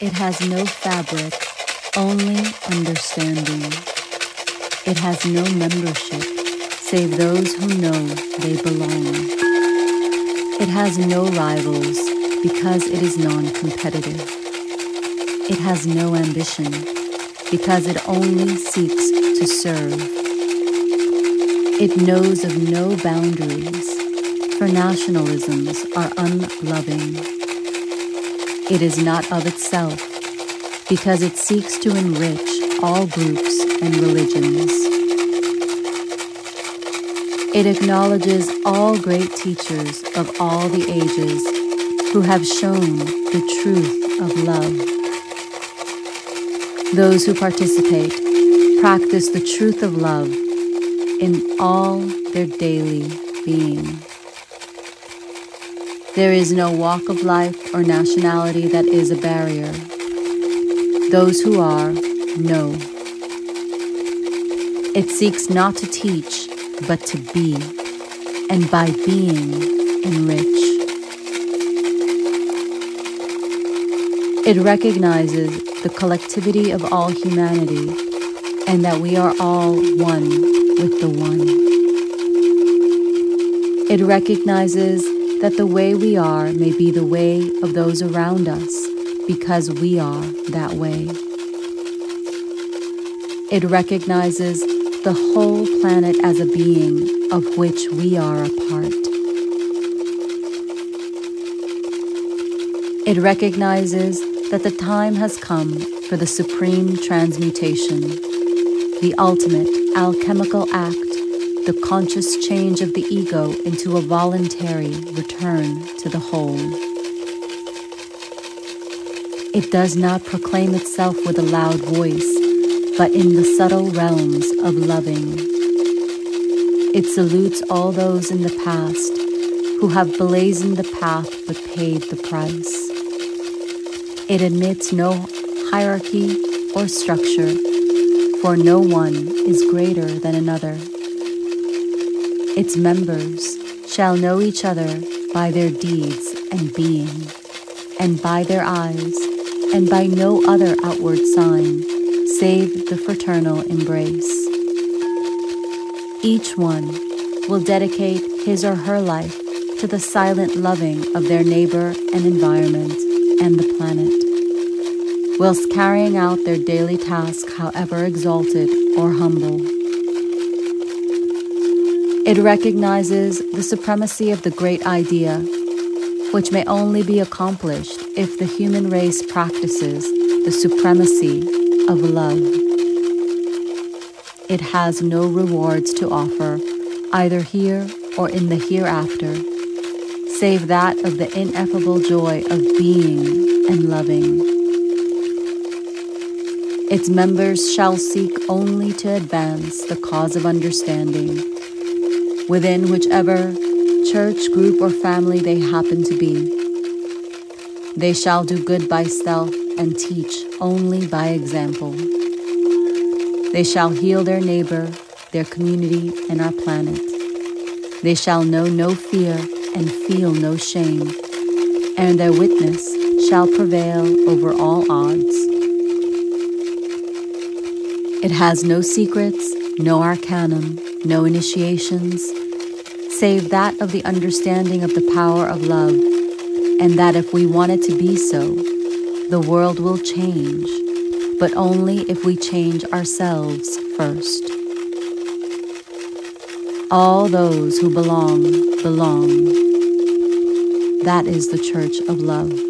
It has no fabric, only understanding. It has no membership, save those who know they belong. It has no rivals because it is non competitive. It has no ambition because it only seeks to serve. It knows of no boundaries, for nationalisms are unloving. It is not of itself, because it seeks to enrich all groups and religions. It acknowledges all great teachers of all the ages who have shown the truth of love. Those who participate practice the truth of love in all their daily being. There is no walk of life or nationality that is a barrier. Those who are, know. It seeks not to teach, but to be, and by being, enrich. It recognizes the collectivity of all humanity and that we are all one with the one. It recognizes that the way we are may be the way of those around us because we are that way. It recognizes the whole planet as a being of which we are a part. It recognizes that the time has come for the supreme transmutation, the ultimate alchemical act the conscious change of the ego into a voluntary return to the whole. It does not proclaim itself with a loud voice, but in the subtle realms of loving. It salutes all those in the past who have blazoned the path but paid the price. It admits no hierarchy or structure, for no one is greater than another. Its members shall know each other by their deeds and being, and by their eyes, and by no other outward sign, save the fraternal embrace. Each one will dedicate his or her life to the silent loving of their neighbor and environment and the planet, whilst carrying out their daily task, however exalted or humble. It recognizes the supremacy of the great idea, which may only be accomplished if the human race practices the supremacy of love. It has no rewards to offer, either here or in the hereafter, save that of the ineffable joy of being and loving. Its members shall seek only to advance the cause of understanding within whichever church, group, or family they happen to be. They shall do good by stealth and teach only by example. They shall heal their neighbor, their community, and our planet. They shall know no fear and feel no shame, and their witness shall prevail over all odds. It has no secrets, no arcanum, no initiations, save that of the understanding of the power of love, and that if we want it to be so, the world will change, but only if we change ourselves first. All those who belong, belong. That is the church of love.